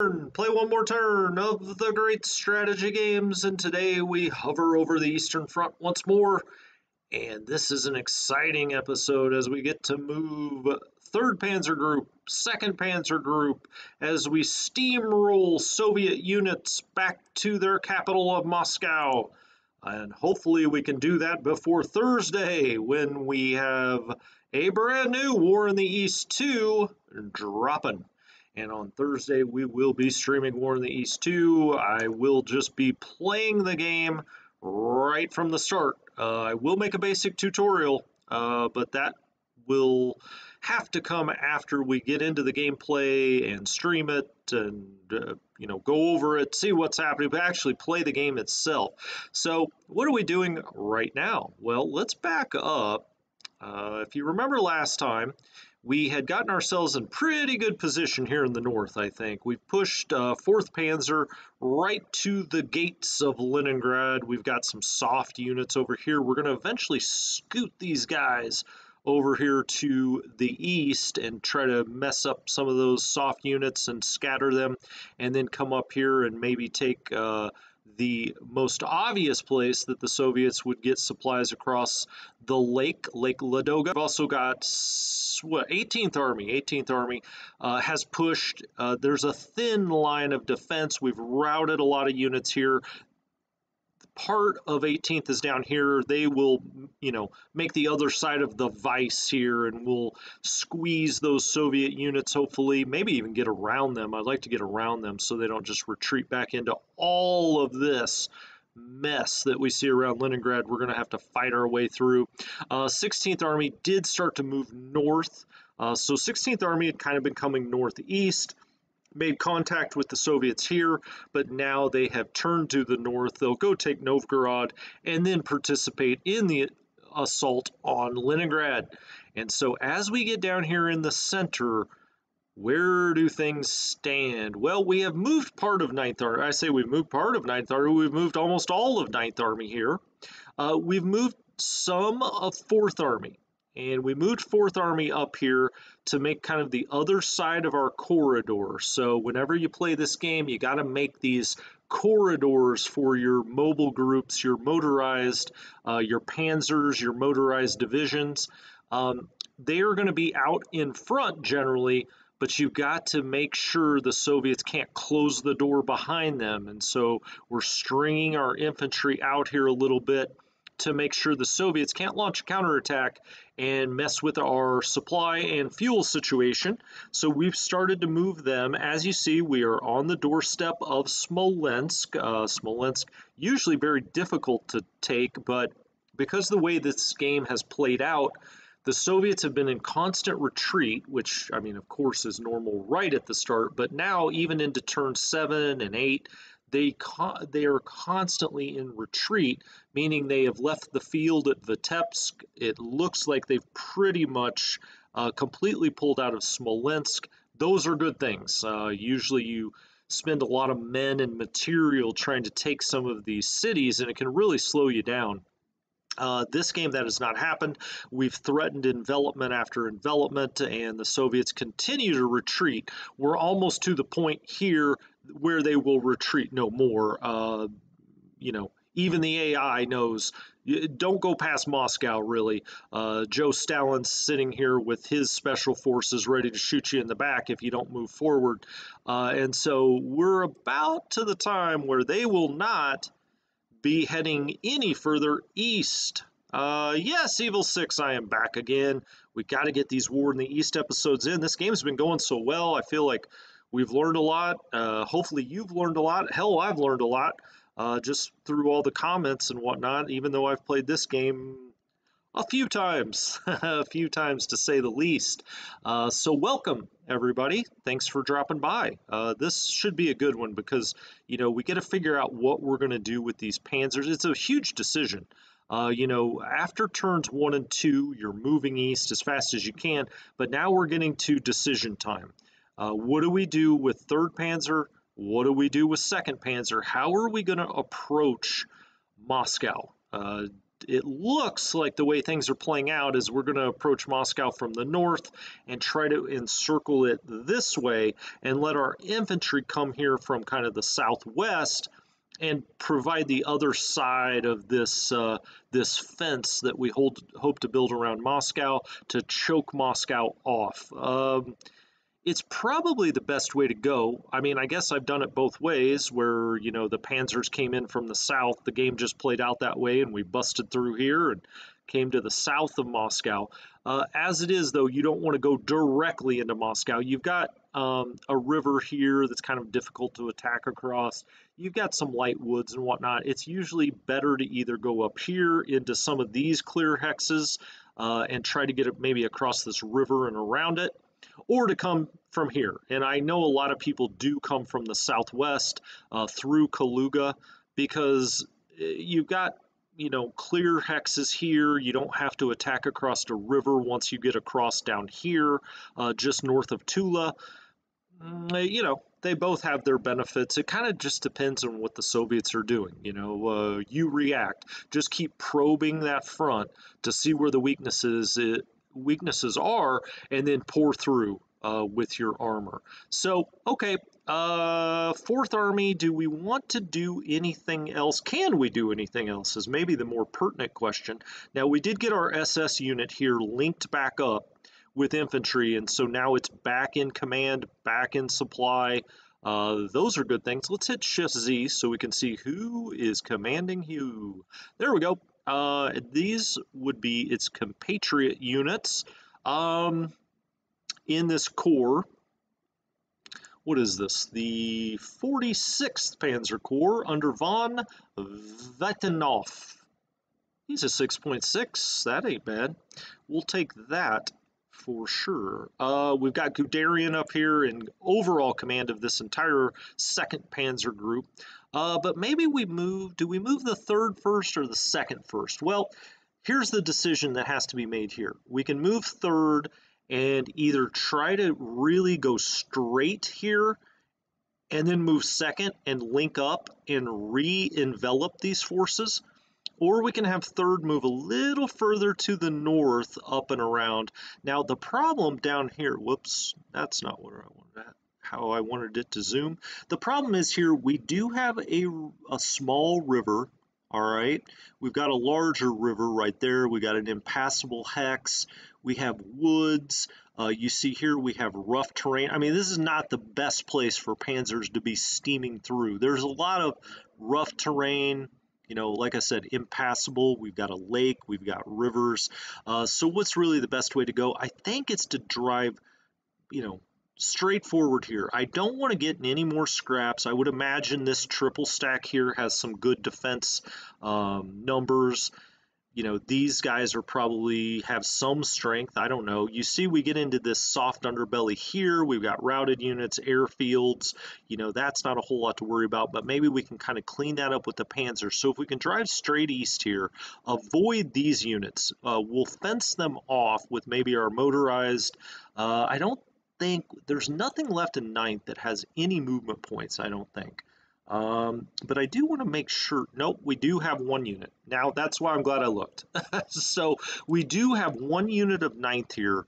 Play one more turn of the great strategy games, and today we hover over the Eastern Front once more. And this is an exciting episode as we get to move 3rd Panzer Group, 2nd Panzer Group, as we steamroll Soviet units back to their capital of Moscow. And hopefully we can do that before Thursday when we have a brand new War in the East 2 dropping. And on Thursday, we will be streaming War in the East 2. I will just be playing the game right from the start. Uh, I will make a basic tutorial, uh, but that will have to come after we get into the gameplay and stream it and uh, you know go over it see what's happening but actually play the game itself so what are we doing right now well let's back up uh, if you remember last time we had gotten ourselves in pretty good position here in the north, I think. We've pushed uh, 4th Panzer right to the gates of Leningrad. We've got some soft units over here. We're going to eventually scoot these guys over here to the east and try to mess up some of those soft units and scatter them, and then come up here and maybe take uh, the most obvious place that the Soviets would get supplies across the lake, Lake Ladoga. We've also got what 18th Army. 18th Army uh, has pushed. Uh, there's a thin line of defense. We've routed a lot of units here part of 18th is down here. They will, you know, make the other side of the vice here and we'll squeeze those Soviet units, hopefully, maybe even get around them. I'd like to get around them so they don't just retreat back into all of this mess that we see around Leningrad. We're going to have to fight our way through. Uh, 16th Army did start to move north. Uh, so 16th Army had kind of been coming northeast made contact with the Soviets here, but now they have turned to the north. They'll go take Novgorod and then participate in the assault on Leningrad. And so as we get down here in the center, where do things stand? Well, we have moved part of Ninth Army. I say we've moved part of Ninth Army. We've moved almost all of Ninth Army here. Uh, we've moved some of Fourth Army. And we moved Fourth Army up here to make kind of the other side of our corridor. So whenever you play this game, you got to make these corridors for your mobile groups, your motorized, uh, your panzers, your motorized divisions. Um, they are going to be out in front generally, but you've got to make sure the Soviets can't close the door behind them. And so we're stringing our infantry out here a little bit to make sure the Soviets can't launch a counterattack and mess with our supply and fuel situation. So we've started to move them. As you see, we are on the doorstep of Smolensk. Uh, Smolensk, usually very difficult to take, but because the way this game has played out, the Soviets have been in constant retreat, which, I mean, of course, is normal right at the start, but now, even into turn seven and eight, they they are constantly in retreat, meaning they have left the field at Vitebsk. It looks like they've pretty much uh, completely pulled out of Smolensk. Those are good things. Uh, usually, you spend a lot of men and material trying to take some of these cities, and it can really slow you down. Uh, this game, that has not happened. We've threatened envelopment after envelopment, and the Soviets continue to retreat. We're almost to the point here where they will retreat no more. Uh, you know, even the AI knows don't go past Moscow, really. Uh, Joe Stalin's sitting here with his special forces ready to shoot you in the back if you don't move forward. Uh, and so we're about to the time where they will not be heading any further east. Uh, yes, Evil 6, I am back again. We got to get these War in the East episodes in. This game's been going so well. I feel like we've learned a lot. Uh, hopefully, you've learned a lot. Hell, I've learned a lot uh, just through all the comments and whatnot, even though I've played this game a few times, a few times to say the least. Uh, so, welcome everybody. Thanks for dropping by. Uh, this should be a good one because you know we got to figure out what we're going to do with these panzers. It's a huge decision. Uh, you know, after turns one and two, you're moving east as fast as you can, but now we're getting to decision time. Uh, what do we do with third Panzer? What do we do with second Panzer? How are we going to approach Moscow? Uh, it looks like the way things are playing out is we're going to approach Moscow from the north and try to encircle it this way and let our infantry come here from kind of the southwest and provide the other side of this uh, this fence that we hold, hope to build around Moscow to choke Moscow off. Um, it's probably the best way to go. I mean, I guess I've done it both ways where, you know, the Panzers came in from the south. The game just played out that way, and we busted through here and came to the south of Moscow. Uh, as it is, though, you don't want to go directly into Moscow. You've got um, a river here that's kind of difficult to attack across. You've got some light woods and whatnot. It's usually better to either go up here into some of these clear hexes uh, and try to get it maybe across this river and around it or to come from here. And I know a lot of people do come from the southwest uh, through Kaluga because eh, you've got you know clear hexes here. You don't have to attack across the river once you get across down here uh, just north of tula. Mm, eh, you know they both have their benefits. It kind of just depends on what the soviets are doing you know uh, you react. Just keep probing that front to see where the weaknesses it, weaknesses are and then pour through uh, with your armor. So, okay, uh, Fourth Army, do we want to do anything else? Can we do anything else? Is maybe the more pertinent question. Now, we did get our SS unit here linked back up with infantry, and so now it's back in command, back in supply. Uh, those are good things. Let's hit Shift Z so we can see who is commanding who. There we go. Uh, these would be its compatriot units. Um, in this corps, what is this? The 46th Panzer Corps under von Vietinghoff. He's a 6.6. That ain't bad. We'll take that for sure. Uh, we've got Guderian up here in overall command of this entire second Panzer group. Uh, but maybe we move, do we move the third first or the second first? Well, here's the decision that has to be made here. We can move third and either try to really go straight here and then move second and link up and re-envelop these forces, or we can have third move a little further to the north up and around. Now the problem down here, whoops, that's not where I wanted that how I wanted it to zoom. The problem is here we do have a, a small river, all right? We've got a larger river right there. We got an impassable hex. We have woods. Uh, you see here we have rough terrain. I mean, this is not the best place for panzers to be steaming through. There's a lot of rough terrain, you know, like I said, impassable. We've got a lake, we've got rivers. Uh, so what's really the best way to go? I think it's to drive, you know, straightforward here. I don't want to get in any more scraps. I would imagine this triple stack here has some good defense um, numbers. You know, these guys are probably have some strength. I don't know. You see, we get into this soft underbelly here. We've got routed units, airfields. You know, that's not a whole lot to worry about, but maybe we can kind of clean that up with the Panzer. So if we can drive straight east here, avoid these units. Uh, we'll fence them off with maybe our motorized. Uh, I don't think there's nothing left in ninth that has any movement points, I don't think. Um, but I do want to make sure, nope, we do have one unit. Now, that's why I'm glad I looked. so we do have one unit of ninth here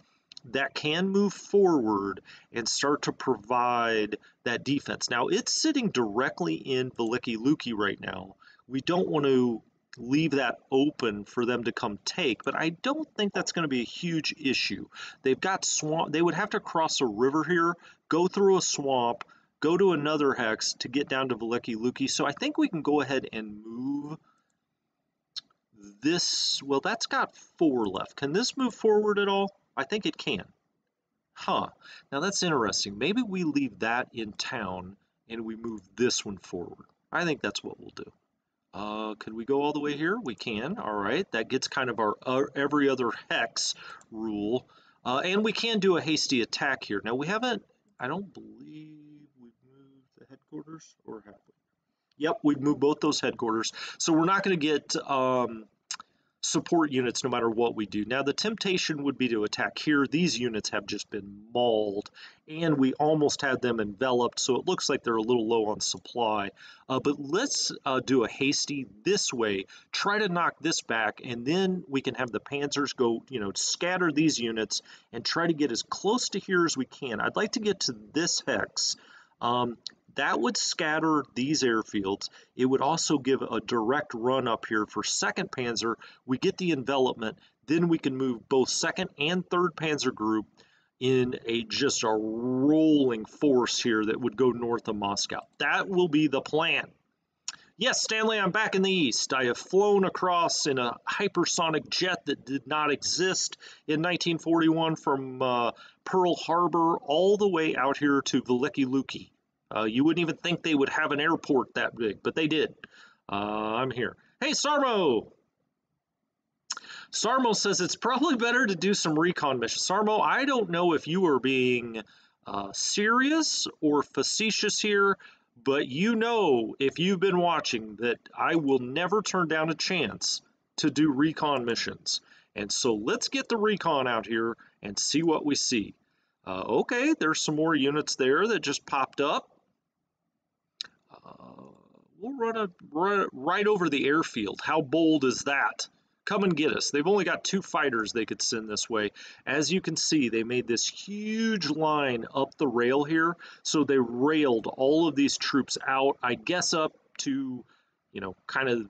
that can move forward and start to provide that defense. Now, it's sitting directly in Veliki Luki right now. We don't want to leave that open for them to come take, but I don't think that's going to be a huge issue. They've got swamp, they would have to cross a river here, go through a swamp, go to another hex to get down to Veliki Luki. So I think we can go ahead and move this. Well, that's got four left. Can this move forward at all? I think it can. Huh. Now that's interesting. Maybe we leave that in town and we move this one forward. I think that's what we'll do. Uh, could we go all the way here? We can. All right. That gets kind of our uh, every other hex rule. Uh, and we can do a hasty attack here. Now, we haven't, I don't believe we've moved the headquarters, or have we? Yep, we've moved both those headquarters. So we're not going to get um, support units no matter what we do. Now, the temptation would be to attack here. These units have just been mauled, and we almost had them enveloped, so it looks like they're a little low on supply. Uh, but let's uh, do a hasty this way, try to knock this back, and then we can have the panzers go, you know, scatter these units and try to get as close to here as we can. I'd like to get to this hex. Um, that would scatter these airfields. It would also give a direct run up here for 2nd Panzer. We get the envelopment, then we can move both 2nd and 3rd Panzer Group in a just a rolling force here that would go north of Moscow. That will be the plan. Yes, Stanley, I'm back in the East. I have flown across in a hypersonic jet that did not exist in 1941 from uh, Pearl Harbor all the way out here to Veliki Luki. Uh, you wouldn't even think they would have an airport that big, but they did. Uh, I'm here. Hey, Sarmo! Sarmo says it's probably better to do some recon missions. Sarmo, I don't know if you are being uh, serious or facetious here, but you know, if you've been watching, that I will never turn down a chance to do recon missions. And so let's get the recon out here and see what we see. Uh, okay, there's some more units there that just popped up. We'll run, a, run right over the airfield. How bold is that? Come and get us. They've only got two fighters they could send this way. As you can see, they made this huge line up the rail here. So they railed all of these troops out, I guess up to, you know, kind of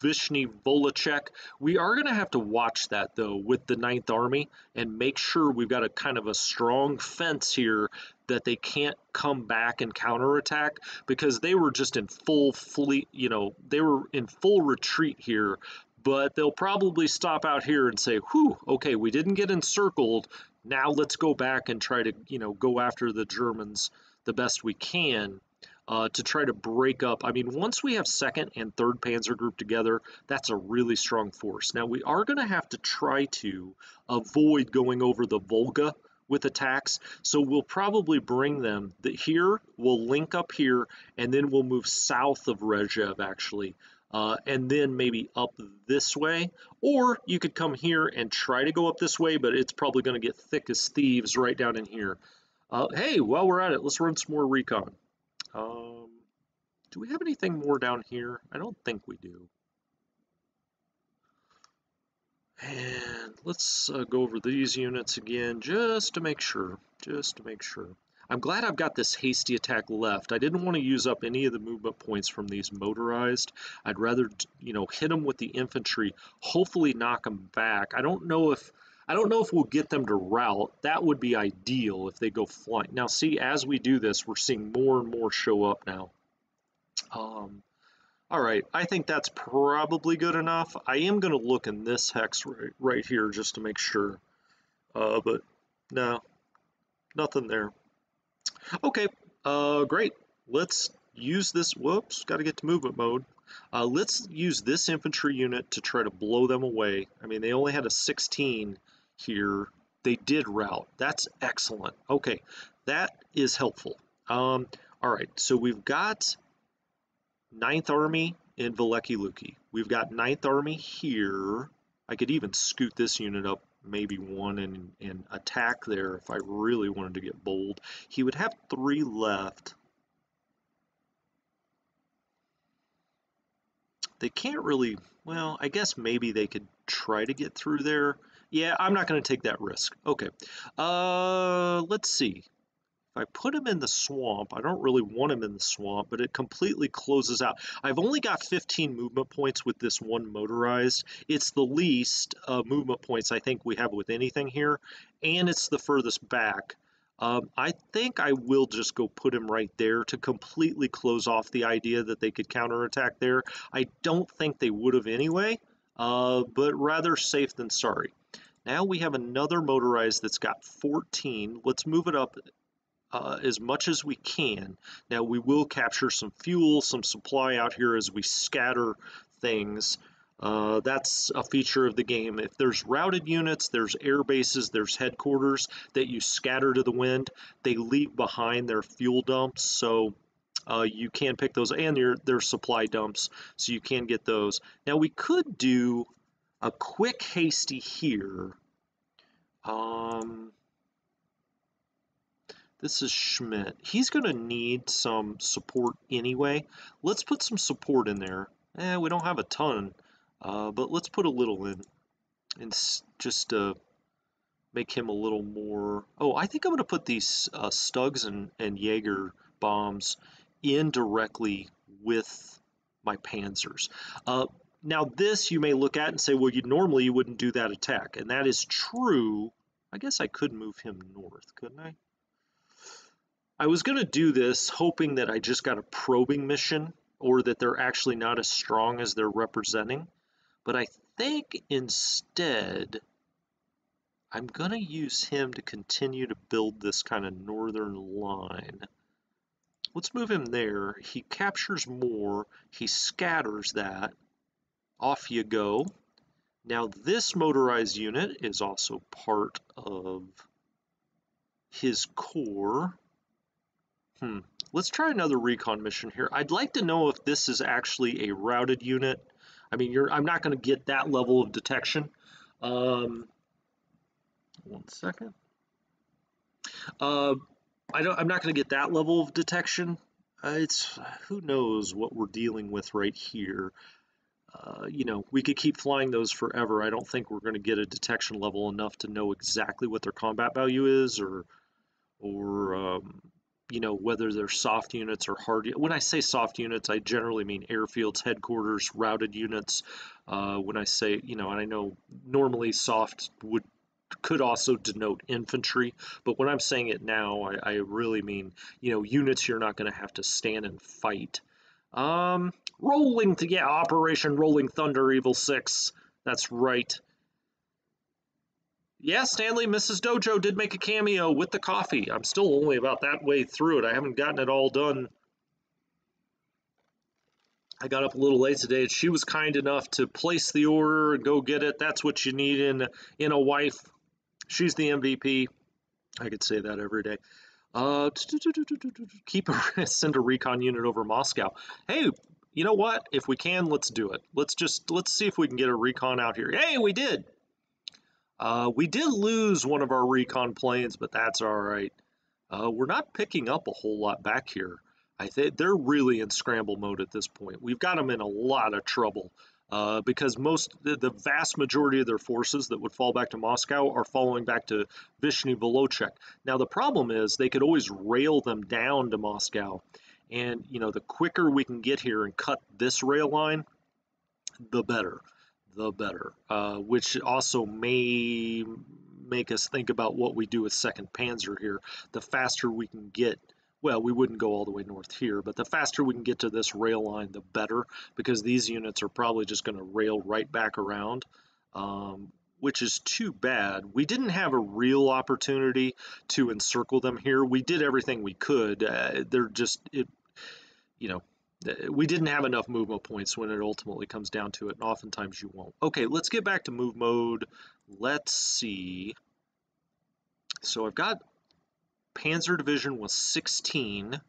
Vyshny Volochyok. We are going to have to watch that though with the Ninth Army and make sure we've got a kind of a strong fence here that they can't come back and counterattack because they were just in full fleet, you know, they were in full retreat here. But they'll probably stop out here and say, whew, okay, we didn't get encircled. Now let's go back and try to, you know, go after the Germans the best we can uh, to try to break up. I mean, once we have second and third Panzer Group together, that's a really strong force. Now, we are going to have to try to avoid going over the Volga with attacks. So we'll probably bring them that here, we'll link up here, and then we'll move south of Rzhev actually. Uh, and then maybe up this way. Or you could come here and try to go up this way, but it's probably going to get thick as thieves right down in here. Uh, hey, while we're at it, let's run some more recon. Um, do we have anything more down here? I don't think we do. And let's uh, go over these units again just to make sure, just to make sure. I'm glad I've got this hasty attack left. I didn't want to use up any of the movement points from these motorized. I'd rather, you know, hit them with the infantry, hopefully knock them back. I don't know if I don't know if we'll get them to route. That would be ideal if they go flying. Now, see, as we do this, we're seeing more and more show up now. Um, all right, I think that's probably good enough. I am going to look in this hex right, right here just to make sure. Uh, but no, nothing there. Okay, uh, great. Let's use this. Whoops, got to get to movement mode. Uh, let's use this infantry unit to try to blow them away. I mean, they only had a 16 here, they did route. That's excellent. Okay, that is helpful. Um, all right, so we've got Ninth Army in Veliki Luki. We've got Ninth Army here. I could even scoot this unit up maybe one and, and attack there if I really wanted to get bold. He would have three left. They can't really, well, I guess maybe they could try to get through there. Yeah, I'm not going to take that risk. Okay. Uh, let's see. If I put him in the swamp, I don't really want him in the swamp, but it completely closes out. I've only got 15 movement points with this one motorized. It's the least uh, movement points I think we have with anything here, and it's the furthest back. Um, I think I will just go put him right there to completely close off the idea that they could counterattack there. I don't think they would have anyway, uh, but rather safe than sorry. Now we have another motorized that's got 14. Let's move it up uh, as much as we can. Now we will capture some fuel, some supply out here as we scatter things. Uh, that's a feature of the game. If there's routed units, there's air bases, there's headquarters that you scatter to the wind, they leave behind their fuel dumps, so uh, you can pick those, and their, their supply dumps, so you can get those. Now we could do a quick hasty here. Um, this is Schmidt. He's going to need some support anyway. Let's put some support in there. Eh, we don't have a ton, uh, but let's put a little in and just uh, make him a little more. Oh, I think I'm going to put these uh, Stugs and, and Jaeger bombs in directly with my Panzers. Uh, now, this you may look at and say, well, you normally you wouldn't do that attack, and that is true. I guess I could move him north, couldn't I? I was going to do this hoping that I just got a probing mission or that they're actually not as strong as they're representing. But I think instead, I'm going to use him to continue to build this kind of northern line. Let's move him there. He captures more. He scatters that. Off you go. Now this motorized unit is also part of his corps. Hmm. Let's try another recon mission here. I'd like to know if this is actually a routed unit. I mean, you're, I'm not going to get that level of detection. Um, one second. Uh, I don't, I'm not going to get that level of detection. Uh, it's who knows what we're dealing with right here. Uh, you know, we could keep flying those forever. I don't think we're going to get a detection level enough to know exactly what their combat value is, or, or um, you know, whether they're soft units or hard. When I say soft units, I generally mean airfields, headquarters, routed units. Uh, when I say, you know, and I know normally soft would could also denote infantry, but when I'm saying it now, I, I really mean, you know, units you're not going to have to stand and fight. Um, rolling, to, yeah, Operation Rolling Thunder, Evil 6. That's right. Yeah, Stanley, Mrs. Dojo did make a cameo with the coffee. I'm still only about that way through it. I haven't gotten it all done. I got up a little late today. and She was kind enough to place the order and go get it. That's what you need in in a wife. She's the MVP. I could say that every day. Keep a send a recon unit over Moscow. Hey, you know what? If we can, let's do it. Let's just let's see if we can get a recon out here. Hey, we did. Uh, we did lose one of our recon planes, but that's all right. Uh, we're not picking up a whole lot back here. I think they're really in scramble mode at this point. We've got them in a lot of trouble uh, because most, the, the, vast majority of their forces that would fall back to Moscow are falling back to Vyshny Volochyok. Now the problem is they could always rail them down to Moscow, and you know the quicker we can get here and cut this rail line, the better the better, uh, which also may make us think about what we do with Second Panzer here. The faster we can get, well, we wouldn't go all the way north here, but the faster we can get to this rail line, the better, because these units are probably just going to rail right back around. Um, which is too bad. We didn't have a real opportunity to encircle them here. We did everything we could. Uh, they're just, it, you know, we didn't have enough movement points when it ultimately comes down to it, and oftentimes you won't. Okay, let's get back to move mode. Let's see. So I've got Panzer Division was 16.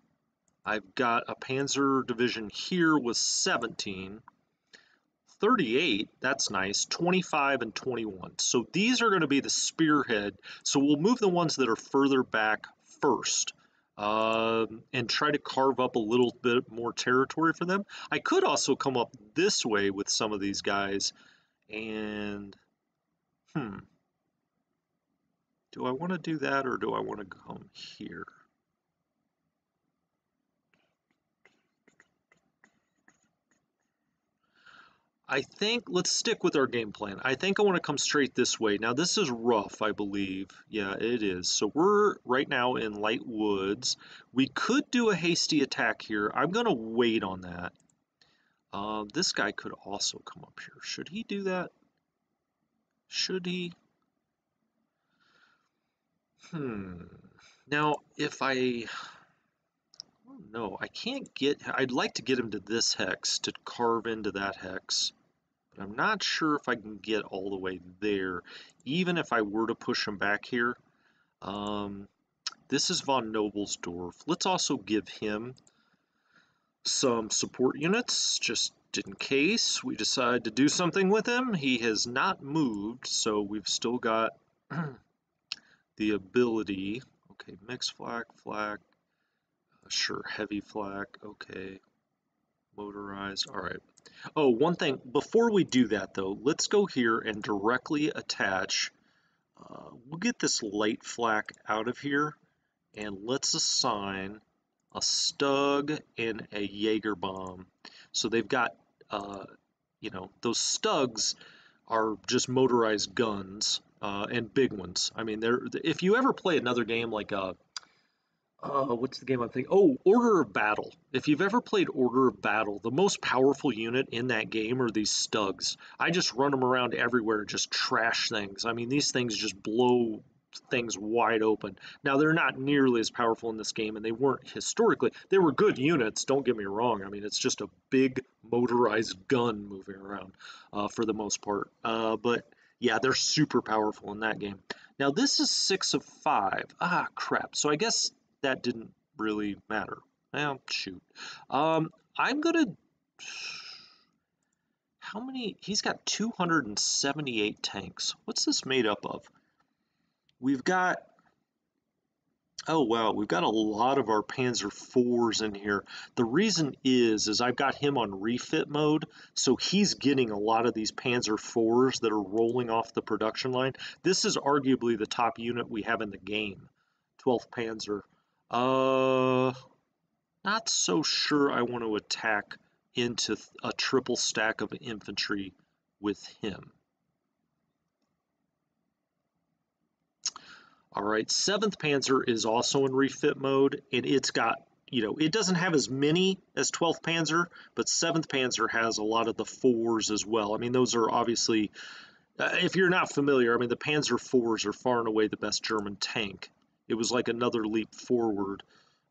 I've got a Panzer Division here with 17. 38, that's nice, 25 and 21. So these are going to be the spearhead. So we'll move the ones that are further back first um, and try to carve up a little bit more territory for them. I could also come up this way with some of these guys and, hmm, do I want to do that or do I want to come here? I think let's stick with our game plan. I think I want to come straight this way. Now this is rough, I believe. Yeah, it is. So we're right now in light woods. We could do a hasty attack here. I'm going to wait on that. Uh, this guy could also come up here. Should he do that? Should he? Hmm. Now, if I... No, I can't get... I'd like to get him to this hex to carve into that hex. But I'm not sure if I can get all the way there, even if I were to push him back here. Um, this is von Knobelsdorff. Let's also give him some support units, just in case we decide to do something with him, he has not moved, so we've still got the ability. Okay, mix flak, flak, uh, sure, heavy flak, okay, motorized, all right. Oh, one thing, before we do that though, let's go here and directly attach, uh, we'll get this light flak out of here, and let's assign a Stug and a Jaeger bomb. So they've got, uh, you know, those Stugs are just motorized guns uh, and big ones. I mean, they're if you ever play another game like uh, uh, what's the game I'm thinking? Oh, Order of Battle. If you've ever played Order of Battle, the most powerful unit in that game are these Stugs. I just run them around everywhere, just trash things. I mean, these things just blow things wide open. Now they're not nearly as powerful in this game, and they weren't historically. They were good units. Don't get me wrong. I mean, it's just a big motorized gun moving around uh, for the most part. Uh, but yeah, they're super powerful in that game. Now this is six of five. Ah, crap. So I guess that didn't really matter. Well, shoot. Um, I'm gonna. How many? He's got 278 tanks. What's this made up of? We've got, oh wow, we've got a lot of our Panzer IVs in here. The reason is, is I've got him on refit mode, so he's getting a lot of these Panzer IVs that are rolling off the production line. This is arguably the top unit we have in the game, 12th Panzer. Uh, not so sure I want to attack into a triple stack of infantry with him. All right, 7th Panzer is also in refit mode, and it's got, you know, it doesn't have as many as 12th Panzer, but 7th Panzer has a lot of the fours as well. I mean, those are obviously, uh, if you're not familiar, I mean, the Panzer fours are far and away the best German tank. It was like another leap forward.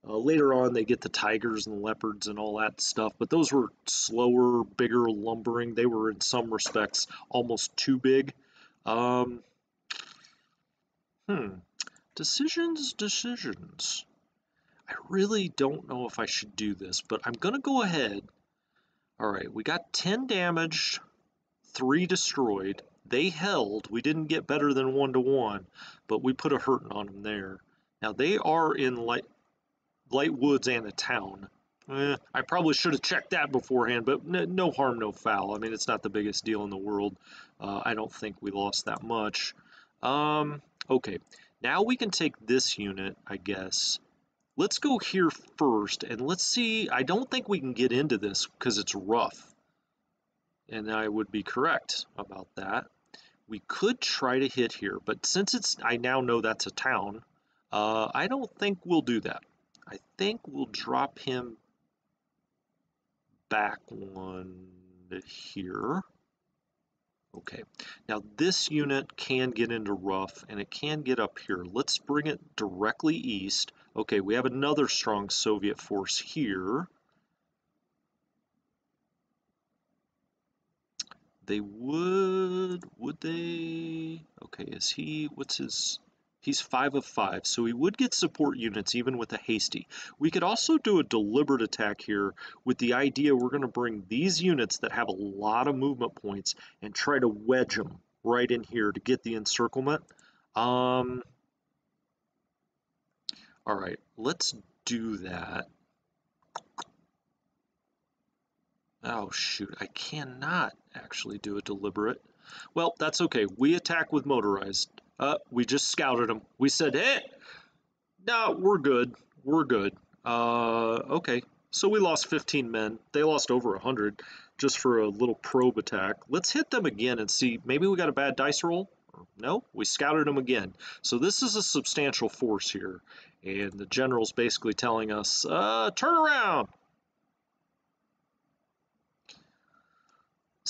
Uh, later on, they get the Tigers and the Leopards and all that stuff, but those were slower, bigger, lumbering. They were, in some respects, almost too big. Um, hmm. Decisions, decisions. I really don't know if I should do this, but I'm going to go ahead. All right, we got 10 damaged, 3 destroyed. They held. We didn't get better than 1 to 1, but we put a hurting on them there. Now, they are in light, light woods and a town. Eh, I probably should have checked that beforehand, but no harm, no foul. I mean, it's not the biggest deal in the world. Uh, I don't think we lost that much. Um, okay, now we can take this unit, I guess. Let's go here first, and let's see. I don't think we can get into this because it's rough. And I would be correct about that. We could try to hit here, but since it's, I now know that's a town, uh, I don't think we'll do that. I think we'll drop him back one here. Okay, now this unit can get into rough and it can get up here. Let's bring it directly east. Okay, we have another strong Soviet force here. They would, would they? Okay, is he, what's his, He's 5 of 5, so he would get support units even with a hasty. We could also do a deliberate attack here with the idea we're going to bring these units that have a lot of movement points and try to wedge them right in here to get the encirclement. Um, all right, let's do that. Oh, shoot, I cannot actually do a deliberate. Well, that's okay. We attack with motorized. Uh, we just scouted them. We said, hey, no, we're good. We're good. Uh, okay. So we lost 15 men. They lost over 100 just for a little probe attack. Let's hit them again and see. Maybe we got a bad dice roll. No, we scouted them again. So this is a substantial force here. And the general's basically telling us, uh, turn around.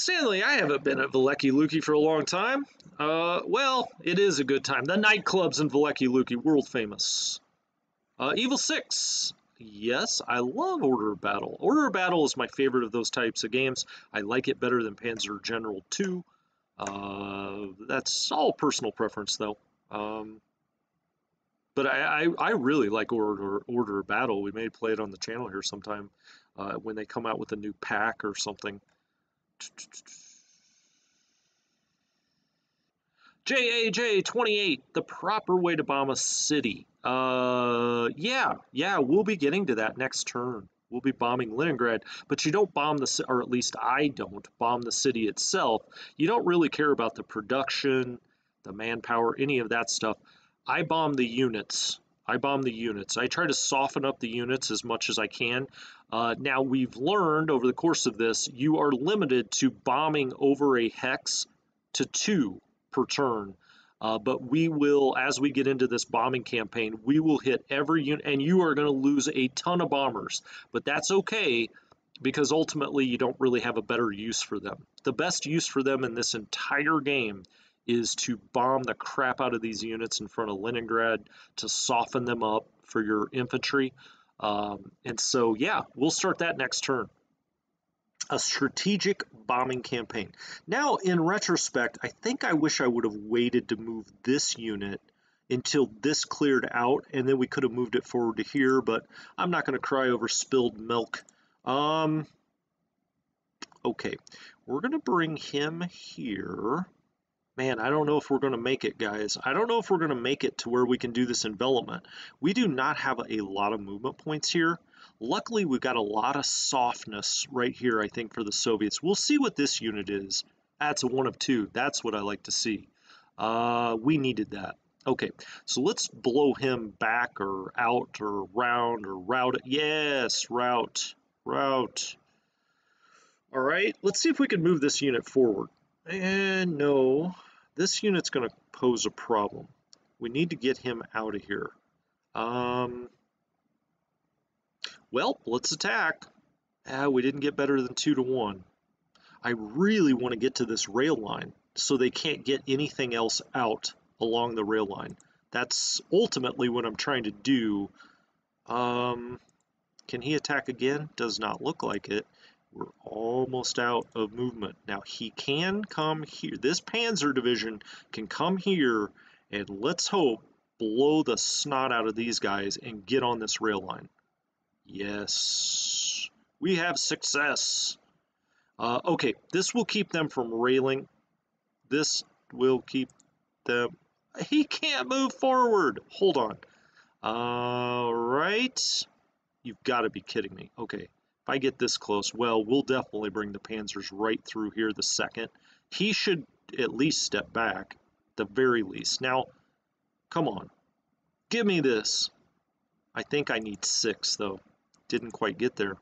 Stanley, I haven't been at Veliky Luki for a long time. Uh, well, it is a good time. The nightclubs in Veliky Luki, world famous. Uh, Evil 6. Yes, I love Order of Battle. Order of Battle is my favorite of those types of games. I like it better than Panzer General 2. Uh, that's all personal preference, though. Um, but I, I, I, really like Order, Order of Battle. We may play it on the channel here sometime uh, when they come out with a new pack or something. JAJ28, the proper way to bomb a city. Uh, yeah, yeah, we'll be getting to that next turn. We'll be bombing Leningrad, but you don't bomb the, or at least I don't, bomb the city itself. You don't really care about the production, the manpower, any of that stuff. I bomb the units. I bomb the units. I try to soften up the units as much as I can. Uh, now, we've learned over the course of this, you are limited to bombing over a hex to two per turn. Uh, but we will, as we get into this bombing campaign, we will hit every unit, and you are going to lose a ton of bombers. But that's okay because ultimately you don't really have a better use for them. The best use for them in this entire game is to bomb the crap out of these units in front of Leningrad to soften them up for your infantry. Um, and so, yeah, we'll start that next turn a strategic bombing campaign. Now, in retrospect, I think I wish I would have waited to move this unit until this cleared out, and then we could have moved it forward to here, but I'm not going to cry over spilled milk. Um, okay, we're going to bring him here. Man, I don't know if we're going to make it, guys. I don't know if we're going to make it to where we can do this envelopment. We do not have a lot of movement points here. Luckily, we've got a lot of softness right here, I think, for the Soviets. We'll see what this unit is. That's a one of two. That's what I like to see. Uh, we needed that. Okay, so let's blow him back or out or round or route. Yes, route, route. All right, let's see if we can move this unit forward. And no, this unit's going to pose a problem. We need to get him out of here. Um, well, let's attack. Ah, we didn't get better than two to one. I really want to get to this rail line so they can't get anything else out along the rail line. That's ultimately what I'm trying to do. Um, can he attack again? Does not look like it. We're almost out of movement. Now he can come here. This Panzer division can come here and let's hope blow the snot out of these guys and get on this rail line. Yes, we have success. Uh, okay, this will keep them from railing. This will keep them... He can't move forward. Hold on. All right. You've got to be kidding me. Okay, if I get this close, well, we'll definitely bring the Panzers right through here the second. He should at least step back, the very least. Now, come on. Give me this. I think I need six, though didn't quite get there.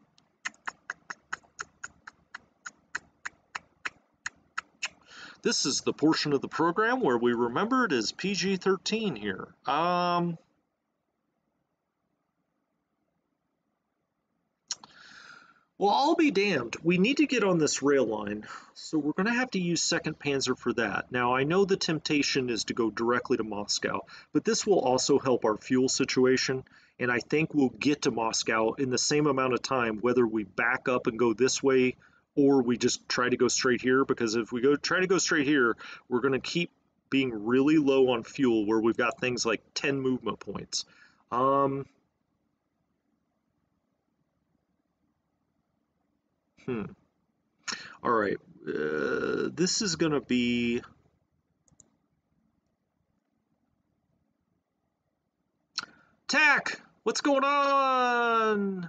This is the portion of the program where we remember it as PG-13 here. Um, Well, I'll be damned. We need to get on this rail line, so we're going to have to use 2nd Panzer for that. Now, I know the temptation is to go directly to Moscow, but this will also help our fuel situation, and I think we'll get to Moscow in the same amount of time, whether we back up and go this way or we just try to go straight here, because if we go try to go straight here, we're going to keep being really low on fuel where we've got things like 10 movement points. Um, Hmm. All right. Uh, this is going to be... Tack! What's going on?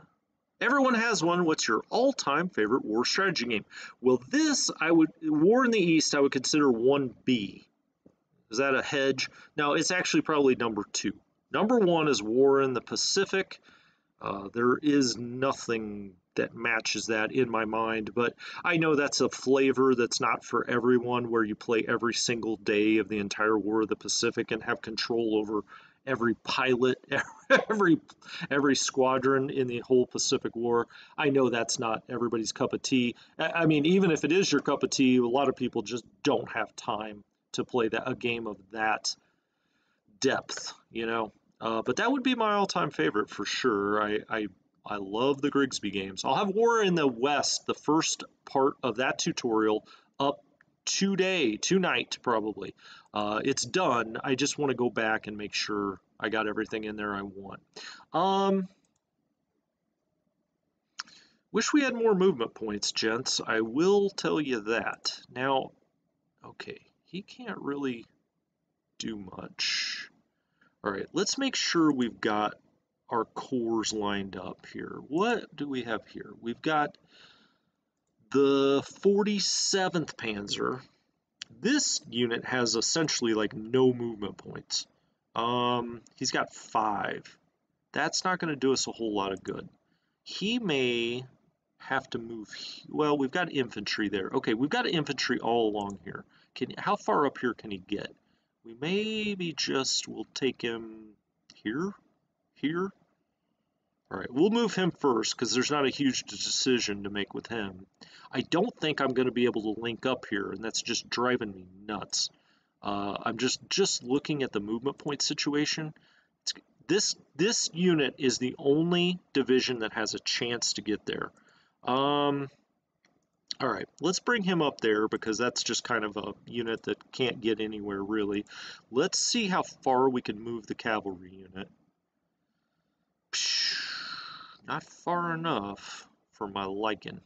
Everyone has one. What's your all-time favorite war strategy game? Well, this, I would... War in the East, I would consider 1B. Is that a hedge? No, it's actually probably number two. Number one is War in the Pacific. Uh, there is nothing that matches that in my mind. But I know that's a flavor that's not for everyone, where you play every single day of the entire War of the Pacific and have control over every pilot, every every squadron in the whole Pacific War. I know that's not everybody's cup of tea. I mean, even if it is your cup of tea, a lot of people just don't have time to play that a game of that depth, you know. Uh, but that would be my all-time favorite for sure. I, I I love the Grigsby games. I'll have War in the West, the first part of that tutorial, up today, tonight probably. Uh, it's done. I just want to go back and make sure I got everything in there I want. Um, Wish we had more movement points, gents. I will tell you that. Now, okay, he can't really do much. All right, let's make sure we've got our corps lined up here. What do we have here? We've got the 47th Panzer. This unit has essentially like no movement points. Um, he's got five. That's not going to do us a whole lot of good. He may have to move. Well, we've got infantry there. Okay, we've got infantry all along here. Can how far up here can he get? We maybe just will take him here, here. All right, we'll move him first because there's not a huge decision to make with him. I don't think I'm going to be able to link up here, and that's just driving me nuts. Uh, I'm just just looking at the movement point situation. It's, this this unit is the only division that has a chance to get there. Um, all right, let's bring him up there because that's just kind of a unit that can't get anywhere really. Let's see how far we can move the cavalry unit. Not far enough for my liking.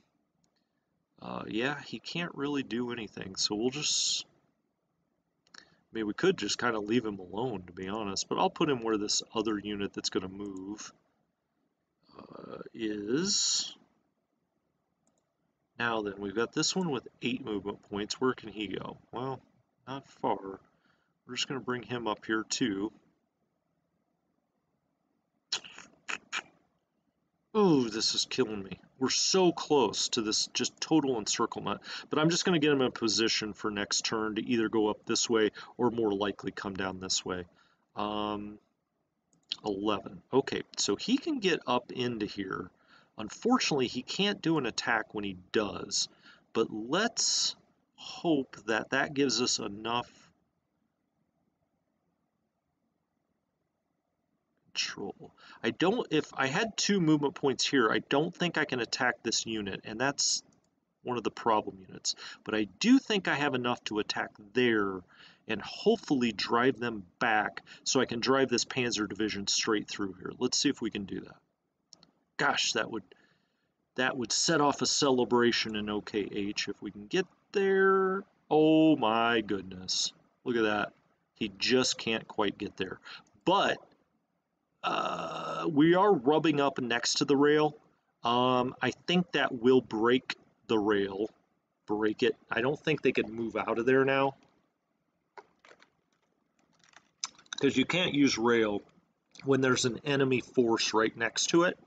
Uh, yeah, he can't really do anything, so we'll just... I mean, we could just kind of leave him alone, to be honest, but I'll put him where this other unit that's going to move uh, is. Now then, we've got this one with eight movement points. Where can he go? Well, not far. We're just going to bring him up here too. Ooh, this is killing me. We're so close to this just total encirclement. But I'm just going to get him in position for next turn to either go up this way or more likely come down this way. Um, 11. Okay, so he can get up into here Unfortunately, he can't do an attack when he does, but let's hope that that gives us enough control. I don't, if I had two movement points here, I don't think I can attack this unit, and that's one of the problem units. But I do think I have enough to attack there and hopefully drive them back so I can drive this Panzer division straight through here. Let's see if we can do that. Gosh, that would that would set off a celebration in OKH if we can get there. Oh my goodness. Look at that. He just can't quite get there. But uh, we are rubbing up next to the rail. Um, I think that will break the rail. Break it. I don't think they could move out of there now. Because you can't use rail when there's an enemy force right next to it.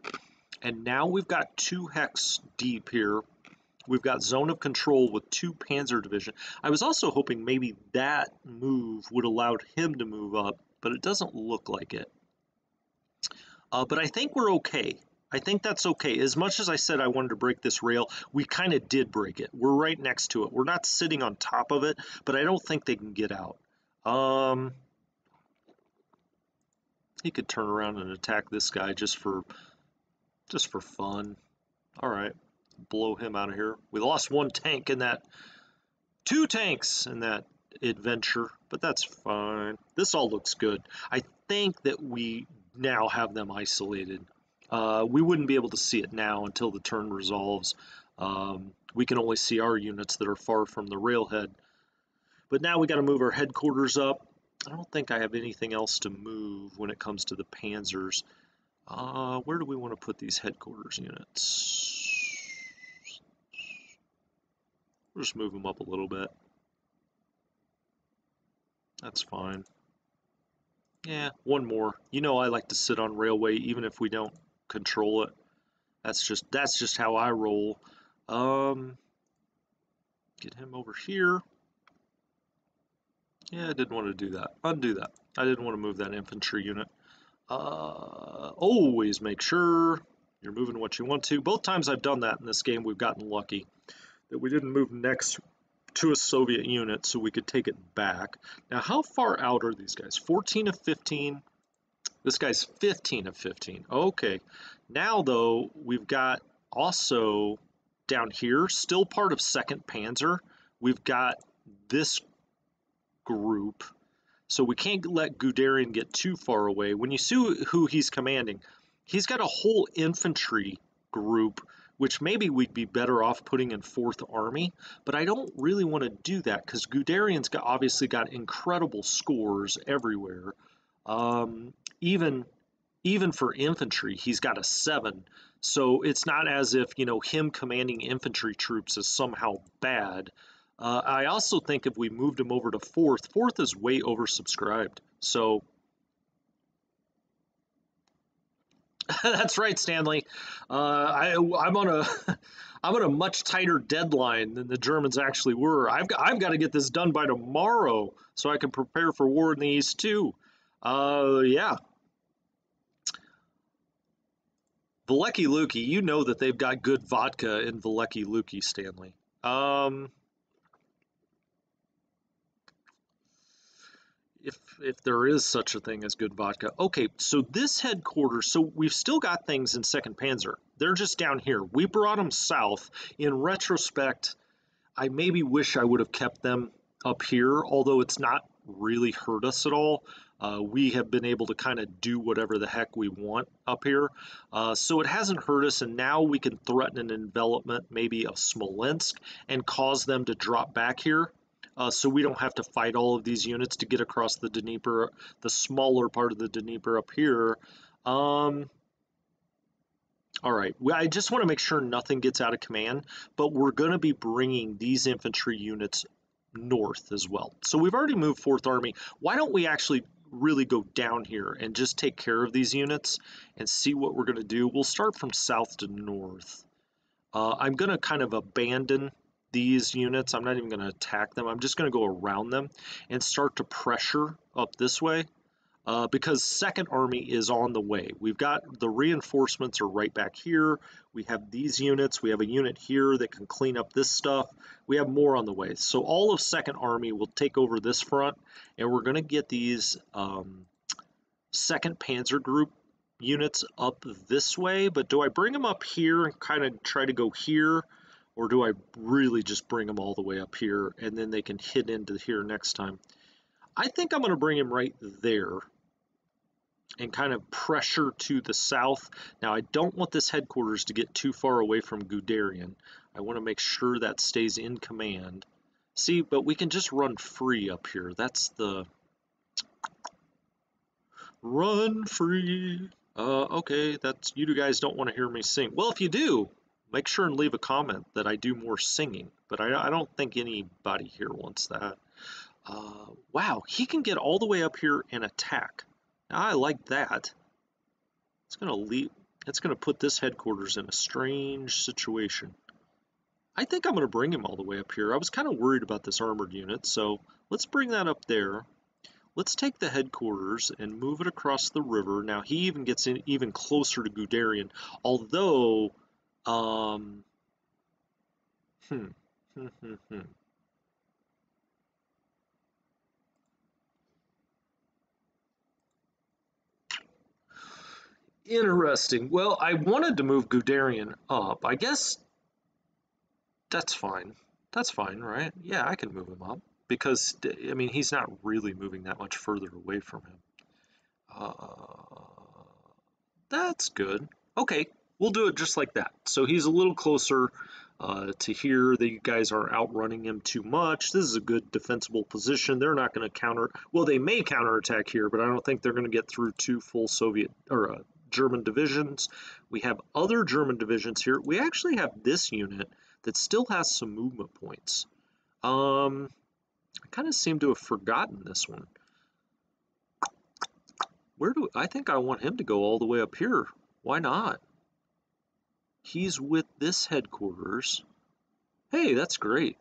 And now we've got two hex deep here. We've got zone of control with two Panzer Division. I was also hoping maybe that move would allow him to move up, but it doesn't look like it. Uh, but I think we're okay. I think that's okay. As much as I said I wanted to break this rail, we kind of did break it. We're right next to it. We're not sitting on top of it, but I don't think they can get out. Um, he could turn around and attack this guy just for just for fun. All right, blow him out of here. We lost one tank in that, two tanks in that adventure, but that's fine. This all looks good. I think that we now have them isolated. Uh, we wouldn't be able to see it now until the turn resolves. Um, we can only see our units that are far from the railhead. But now we got to move our headquarters up. I don't think I have anything else to move when it comes to the panzers. Uh, where do we want to put these headquarters units? We'll just move them up a little bit. That's fine. Yeah, one more. You know I like to sit on railway even if we don't control it. That's just that's just how I roll. Um, get him over here. Yeah, I didn't want to do that. Undo that. I didn't want to move that infantry unit. Uh, always make sure you're moving what you want to. Both times I've done that in this game, we've gotten lucky that we didn't move next to a Soviet unit so we could take it back. Now, how far out are these guys? 14 of 15. This guy's 15 of 15. Okay. Now, though, we've got also down here, still part of 2nd Panzer. We've got this group so we can't let Guderian get too far away. When you see who he's commanding, he's got a whole infantry group which maybe we'd be better off putting in Fourth Army, but I don't really want to do that because Guderian's got, obviously got incredible scores everywhere. Um, even even for infantry, he's got a seven. So it's not as if you know him commanding infantry troops is somehow bad. Uh, I also think if we moved him over to fourth, fourth is way oversubscribed. So That's right, Stanley. Uh, I, I'm on a I'm on a much tighter deadline than the Germans actually were. I've got, I've got to get this done by tomorrow so I can prepare for war in the East too. Uh, yeah. Veliky Luki, you know that they've got good vodka in Veliky Luki, Stanley. Um, if if there is such a thing as good vodka. Okay, so this headquarters, so we've still got things in Second Panzer. They're just down here. We brought them south. In retrospect, I maybe wish I would have kept them up here, although it's not really hurt us at all. Uh, we have been able to kind of do whatever the heck we want up here. Uh, so it hasn't hurt us, and now we can threaten an envelopment maybe of Smolensk and cause them to drop back here uh, so we don't have to fight all of these units to get across the Dnieper, the smaller part of the Dnieper up here. Um, all right, I just want to make sure nothing gets out of command, but we're going to be bringing these infantry units north as well. So we've already moved 4th Army. Why don't we actually really go down here and just take care of these units and see what we're going to do? We'll start from south to north. Uh, I'm going to kind of abandon these units. I'm not even going to attack them. I'm just going to go around them and start to pressure up this way uh, because Second Army is on the way. We've got the reinforcements are right back here. We have these units. We have a unit here that can clean up this stuff. We have more on the way. So all of Second Army will take over this front, and we're going to get these um, Second Panzer Group units up this way. But do I bring them up here and kind of try to go here? Or do I really just bring them all the way up here and then they can hit into here next time? I think I'm going to bring him right there and kind of pressure to the south. Now, I don't want this headquarters to get too far away from Guderian. I want to make sure that stays in command. See, but we can just run free up here. That's the... Run free. Uh, okay, that's you guys don't want to hear me sing. Well, if you do, make sure and leave a comment that I do more singing, but I, I don't think anybody here wants that. Uh, wow, he can get all the way up here and attack. Now, I like that. It's gonna leave. It's gonna put this headquarters in a strange situation. I think I'm gonna bring him all the way up here. I was kind of worried about this armored unit, so let's bring that up there. Let's take the headquarters and move it across the river. Now he even gets in even closer to Guderian, although um, hmm, hmm, hmm, hmm. Interesting. Well, I wanted to move Guderian up. I guess that's fine. That's fine, right? Yeah, I can move him up because, I mean, he's not really moving that much further away from him. Uh, that's good. Okay, we'll do it just like that. So he's a little closer uh, to here. The guys are outrunning him too much. This is a good defensible position. They're not going to counter. Well, they may counterattack here, but I don't think they're going to get through two full Soviet or uh, German divisions. We have other German divisions here. We actually have this unit that still has some movement points. Um, I kind of seem to have forgotten this one. Where do I think I want him to go all the way up here? Why not? He's with this headquarters. Hey, that's great.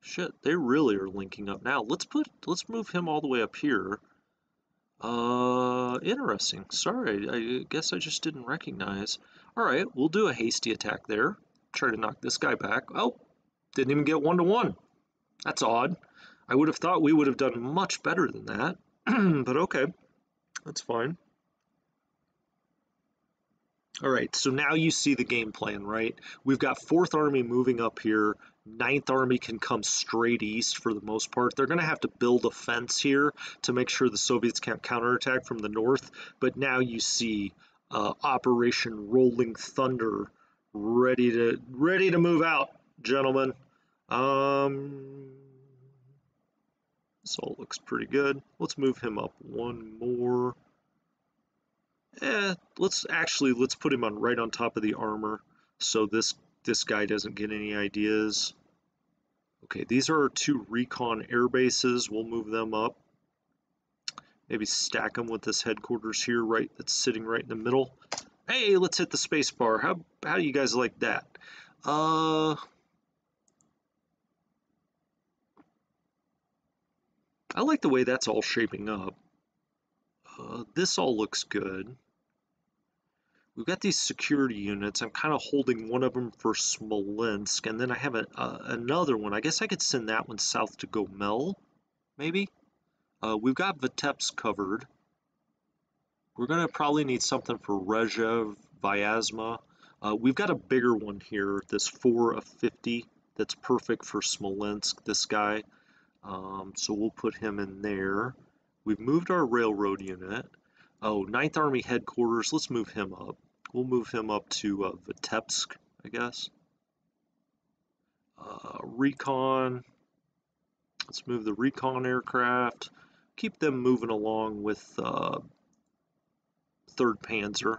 Shit, they really are linking up now. Let's put let's move him all the way up here. Uh, interesting. Sorry, I guess I just didn't recognize. All right, we'll do a hasty attack there. Try to knock this guy back. Oh, didn't even get one to one. That's odd. I would have thought we would have done much better than that. but okay, that's fine. All right, so now you see the game plan, right? We've got 4th Army moving up here. 9th Army can come straight east for the most part. They're going to have to build a fence here to make sure the Soviets can't counterattack from the north. But now you see uh, Operation Rolling Thunder ready to ready to move out, gentlemen. Um, this all looks pretty good. Let's move him up one more. Eh, let's actually let's put him on right on top of the armor so this this guy doesn't get any ideas. Okay, these are our two recon air bases. We'll move them up. Maybe stack them with this headquarters here, right? That's sitting right in the middle. Hey, let's hit the space bar. How how do you guys like that? Uh, I like the way that's all shaping up. Uh, this all looks good. We've got these security units. I'm kind of holding one of them for Smolensk, and then I have a, another one. I guess I could send that one south to Gomel, maybe? Uh, we've got Vitebsk covered. We're going to probably need something for Rzhev, Vyazma. Uh, we've got a bigger one here, this 4 of 50, that's perfect for Smolensk, this guy. Um, so we'll put him in there. We've moved our railroad unit. Oh, 9th Army headquarters, let's move him up. We'll move him up to uh, Vitebsk, I guess. Uh, recon. Let's move the recon aircraft. Keep them moving along with uh, 3rd Panzer.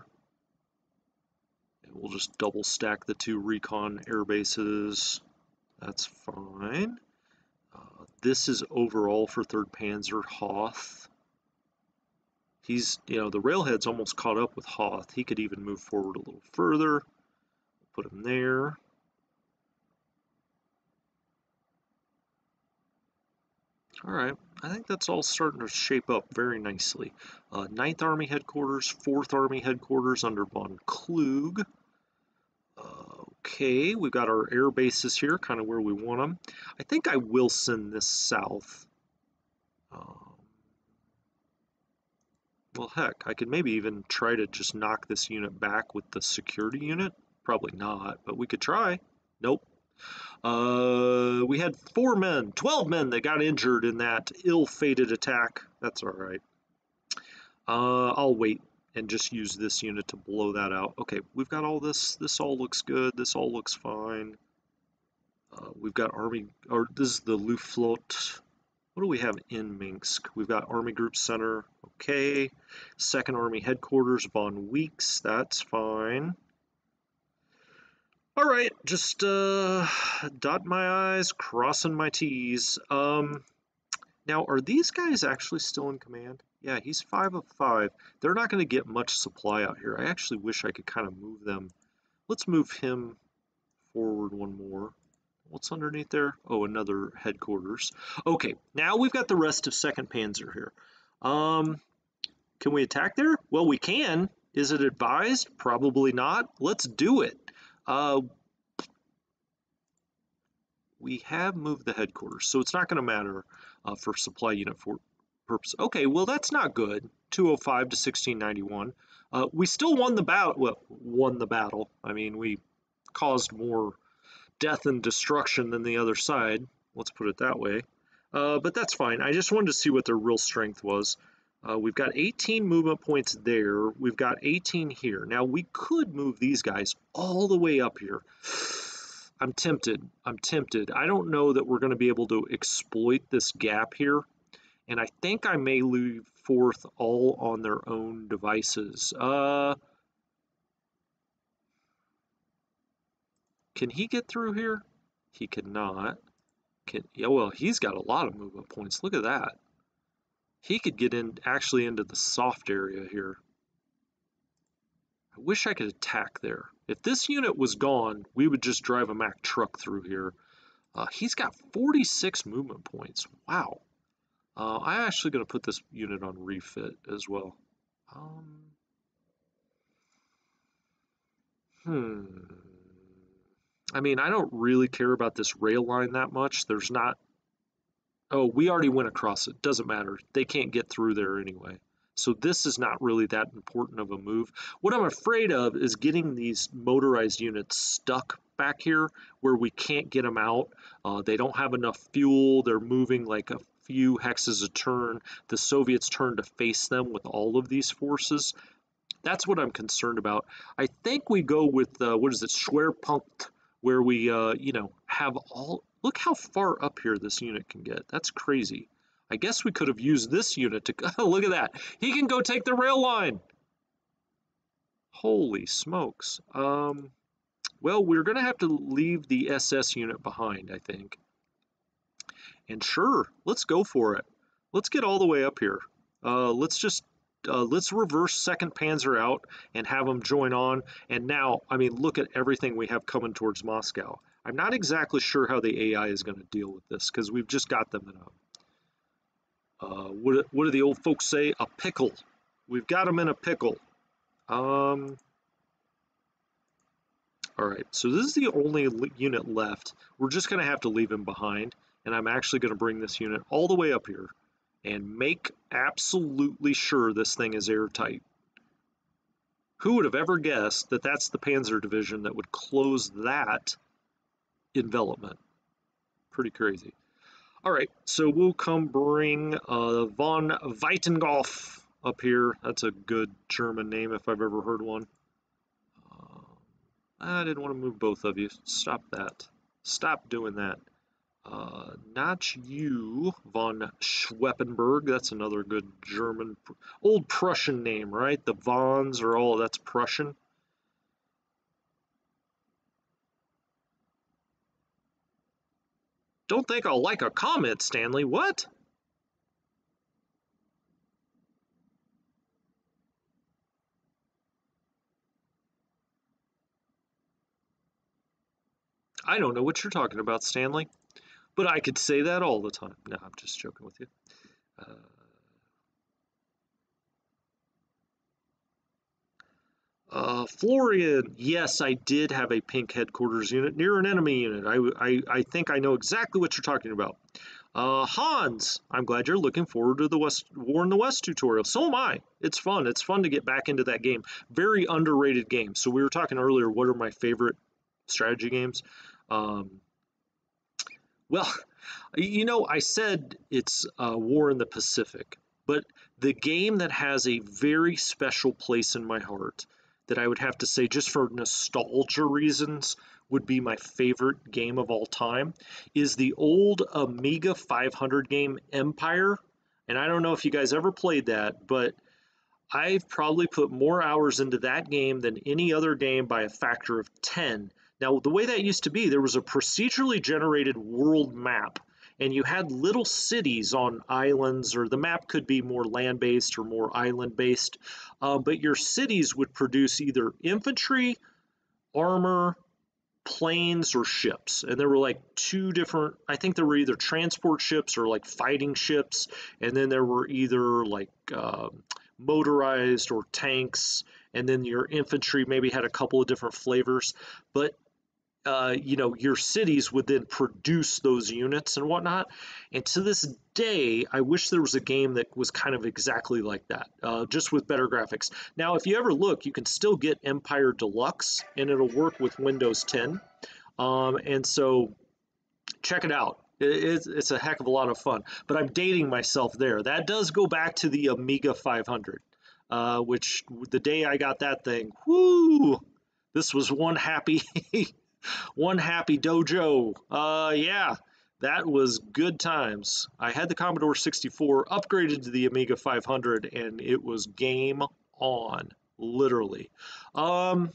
And we'll just double stack the two recon air bases. That's fine. Uh, this is overall for 3rd Panzer Hoth he's, you know, the railhead's almost caught up with Hoth. He could even move forward a little further. Put him there. All right, I think that's all starting to shape up very nicely. Uh, 9th Army headquarters, 4th Army headquarters under von Klug. Uh, okay, we've got our air bases here, kind of where we want them. I think I will send this south. Um, well, heck, I could maybe even try to just knock this unit back with the security unit. Probably not, but we could try. Nope. Uh, we had four men, 12 men that got injured in that ill-fated attack. That's all right. Uh, I'll wait and just use this unit to blow that out. Okay, we've got all this. This all looks good. This all looks fine. Uh, we've got army, or this is the Luftflotte what do we have in Minsk? We've got Army Group Center, okay. Second Army Headquarters, Von Weichs, that's fine. All right, just uh, dot my I's, crossing my T's. Um, now, are these guys actually still in command? Yeah, he's five of five. They're not going to get much supply out here. I actually wish I could kind of move them. Let's move him forward one more. What's underneath there? Oh, another headquarters. Okay, now we've got the rest of 2nd Panzer here. Um, can we attack there? Well, we can. Is it advised? Probably not. Let's do it. Uh, we have moved the headquarters, so it's not going to matter uh, for supply unit for purpose. Okay, well, that's not good. 205 to 1691. Uh, we still won the battle. Well, won the battle. I mean, we caused more death and destruction than the other side. Let's put it that way. Uh, but that's fine. I just wanted to see what their real strength was. Uh, we've got 18 movement points there. We've got 18 here. Now, we could move these guys all the way up here. I'm tempted. I'm tempted. I don't know that we're going to be able to exploit this gap here. And I think I may leave fourth all on their own devices. Uh, Can he get through here? He cannot. Can, yeah, well, he's got a lot of movement points. Look at that. He could get in actually into the soft area here. I wish I could attack there. If this unit was gone, we would just drive a Mack truck through here. Uh, he's got 46 movement points. Wow. Uh, I'm actually going to put this unit on refit as well. Um, hmm. I mean, I don't really care about this rail line that much. There's not. Oh, we already went across it. Doesn't matter. They can't get through there anyway. So this is not really that important of a move. What I'm afraid of is getting these motorized units stuck back here where we can't get them out. Uh, they don't have enough fuel. They're moving like a few hexes a turn. The Soviets turn to face them with all of these forces. That's what I'm concerned about. I think we go with uh, what is it, Schwerpunkt, where we uh, you know have all. Look how far up here this unit can get. That's crazy. I guess we could have used this unit to look at that. He can go take the rail line. Holy smokes. Um, well, we're going to have to leave the SS unit behind, I think. And sure, let's go for it. Let's get all the way up here. Uh, let's just uh, let's reverse second panzer out and have them join on. And now i mean look at everything we have coming towards moscow. I'm not exactly sure how the ai is going to deal with this because we've just got them in a uh, what, what do the old folks say? A pickle. We've got them in a pickle. Um all right so this is the only unit left. We're just going to have to leave him behind and i'm actually going to bring this unit all the way up here and make absolutely sure this thing is airtight. Who would have ever guessed that that's the Panzer Division that would close that envelopment? Pretty crazy. All right, so we'll come bring uh, von Vietinghoff up here. That's a good German name if I've ever heard one. Uh, I didn't want to move both of you. Stop that. Stop doing that. Uh, not you, von Schweppenburg. That's another good German, old Prussian name, right? The Vons are all, that's Prussian. Don't think I'll like a comment, Stanley. What? I don't know what you're talking about, Stanley. But I could say that all the time. No, I'm just joking with you. Uh, uh, Florian, yes, I did have a pink headquarters unit near an enemy unit. I, I, I think I know exactly what you're talking about. Uh, Hans, I'm glad you're looking forward to the West War in the West tutorial. So am I. It's fun. It's fun to get back into that game. Very underrated game. So we were talking earlier. What are my favorite strategy games? Um, well, you know, I said it's a war in the Pacific, but the game that has a very special place in my heart that I would have to say, just for nostalgia reasons, would be my favorite game of all time is the old Amiga 500 game Empire. And I don't know if you guys ever played that, but I've probably put more hours into that game than any other game by a factor of 10 now, the way that used to be, there was a procedurally generated world map, and you had little cities on islands, or the map could be more land based or more island based. Uh, but your cities would produce either infantry, armor, planes, or ships. And there were like two different, I think there were either transport ships or like fighting ships, and then there were either like uh, motorized or tanks and then your infantry maybe had a couple of different flavors but uh, you know, your cities would then produce those units and whatnot. And to this day, I wish there was a game that was kind of exactly like that, uh, just with better graphics. Now, if you ever look, you can still get Empire Deluxe, and it'll work with Windows 10. Um, and so, check it out. It's, it's a heck of a lot of fun. But I'm dating myself there. That does go back to the Amiga 500, uh, which the day I got that thing, whoo, this was one happy One happy dojo. Uh, yeah, that was good times. I had the Commodore 64 upgraded to the Amiga 500, and it was game on, literally. Um,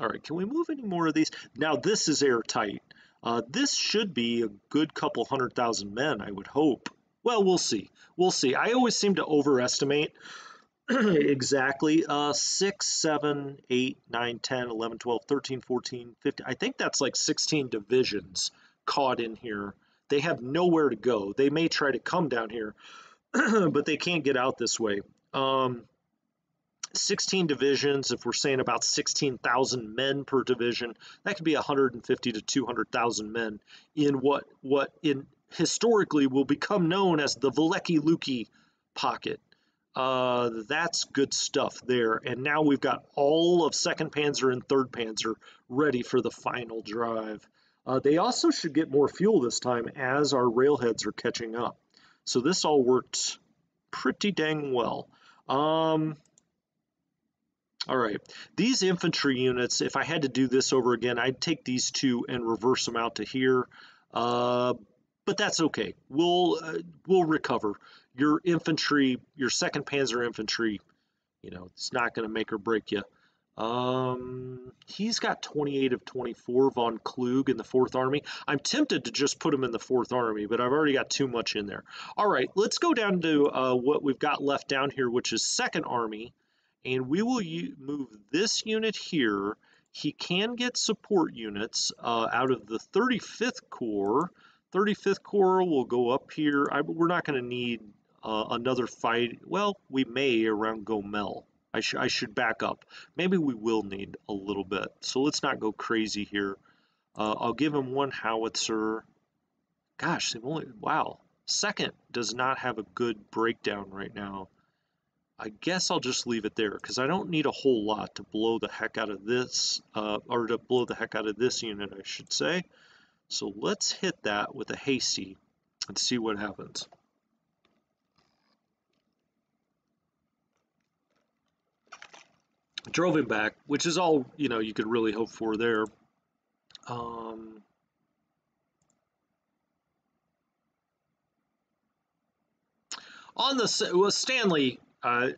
all right, can we move any more of these? Now, this is airtight. Uh, this should be a good couple hundred thousand men, I would hope. Well, we'll see. We'll see. I always seem to overestimate exactly. Uh, 6, 7, 8, 9, 10, 11, 12, 13, 14, 15. I think that's like 16 divisions caught in here. They have nowhere to go. They may try to come down here, but they can't get out this way. Um, 16 divisions, if we're saying about 16,000 men per division, that could be 150 to 200,000 men in what what in historically will become known as the Veliky Luki pocket. Uh, that's good stuff there. And now we've got all of 2nd Panzer and 3rd Panzer ready for the final drive. Uh, they also should get more fuel this time as our railheads are catching up. So this all worked pretty dang well. Um, All right, these infantry units, if I had to do this over again, I'd take these two and reverse them out to here. Uh, but that's okay. We'll uh, we'll recover. Your infantry, your second Panzer infantry, you know, it's not going to make or break you. Um, he's got 28 of 24, von Klug in the 4th Army. I'm tempted to just put him in the 4th Army, but I've already got too much in there. All right, let's go down to uh, what we've got left down here, which is 2nd Army, and we will move this unit here. He can get support units uh, out of the 35th Corps. 35th Corps will go up here. I, we're not going to need uh, another fight. Well, we may around Gomel. I, sh I should back up. Maybe we will need a little bit. So let's not go crazy here. Uh, I'll give him one howitzer. Gosh, they've only, wow. Second does not have a good breakdown right now. I guess I'll just leave it there because I don't need a whole lot to blow the heck out of this, uh, or to blow the heck out of this unit, I should say. So let's hit that with a hasty and see what happens. Drove him back, which is all, you know, you could really hope for there. Um, on the, well, Stanley, uh,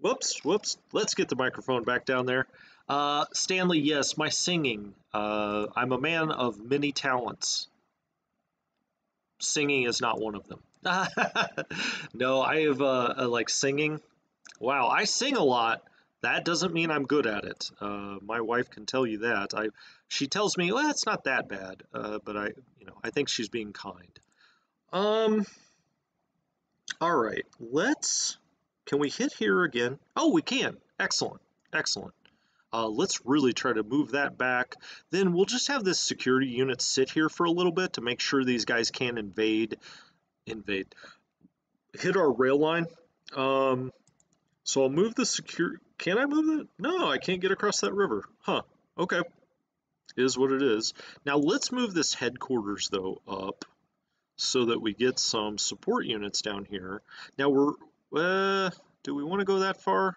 whoops, whoops, let's get the microphone back down there. Uh, Stanley, yes, my singing. Uh, I'm a man of many talents. Singing is not one of them. no, I have uh, like singing. Wow, I sing a lot. That doesn't mean I'm good at it. Uh, my wife can tell you that. I, she tells me, well, it's not that bad, uh, but I, you know, I think she's being kind. Um. All right, let's. Can we hit here again? Oh, we can. Excellent, excellent. Uh, let's really try to move that back. Then we'll just have this security unit sit here for a little bit to make sure these guys can't invade, invade, hit our rail line. Um, so I'll move the secure. Can I move it? No, I can't get across that river. Huh. Okay. Is what it is. Now let's move this headquarters though up so that we get some support units down here. Now we're, uh, do we want to go that far?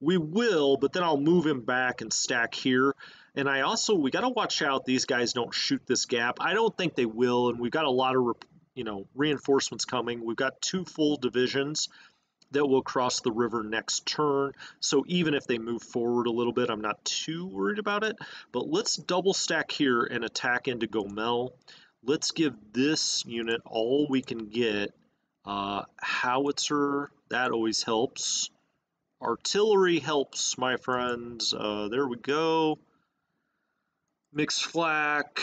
We will, but then I'll move him back and stack here. And I also, we got to watch out these guys don't shoot this gap. I don't think they will, and we've got a lot of, you know, reinforcements coming. We've got two full divisions that will cross the river next turn. So even if they move forward a little bit, I'm not too worried about it. But let's double stack here and attack into Gomel. Let's give this unit all we can get. Uh, howitzer, that always helps. Artillery helps, my friends. Uh, there we go. Mixed flak.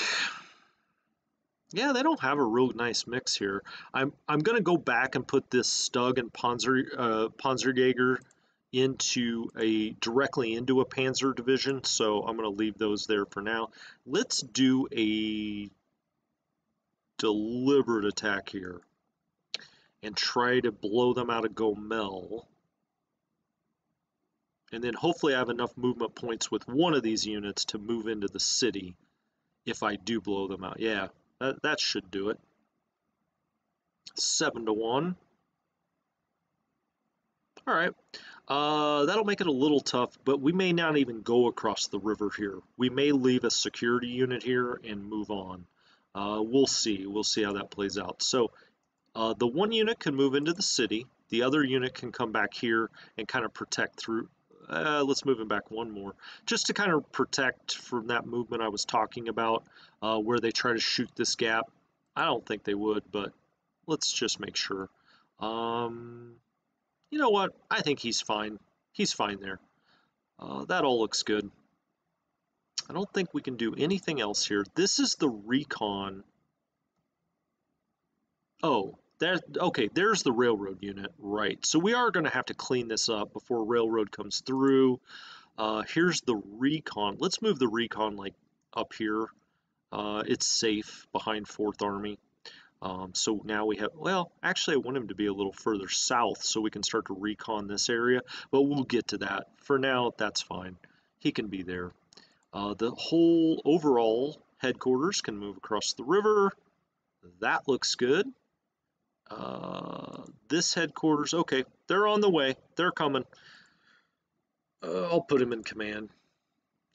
Yeah, they don't have a real nice mix here. I'm I'm gonna go back and put this Stug and Panzer uh, Panzerjäger into a directly into a Panzer division, so I'm gonna leave those there for now. Let's do a deliberate attack here and try to blow them out of Gomel. And then hopefully I have enough movement points with one of these units to move into the city if I do blow them out. Yeah, that, should do it. Seven to one. All right. Uh, that'll make it a little tough, but we may not even go across the river here. We may leave a security unit here and move on. Uh, we'll see. We'll see how that plays out. So uh, the one unit can move into the city. The other unit can come back here and kind of protect through uh, let's move him back one more, just to kind of protect from that movement I was talking about, uh, where they try to shoot this gap. I don't think they would, but let's just make sure. Um, you know what? I think he's fine. He's fine there. Uh, that all looks good. I don't think we can do anything else here. This is the recon. Oh, there, okay, there's the railroad unit, right. So we are going to have to clean this up before railroad comes through. Uh, here's the recon. Let's move the recon like up here. Uh, it's safe behind 4th Army. Um, so now we have, well, actually I want him to be a little further south so we can start to recon this area, but we'll get to that. For now, that's fine. He can be there. Uh, the whole overall headquarters can move across the river. That looks good. Uh, this headquarters, okay, they're on the way. They're coming. Uh, I'll put him in command.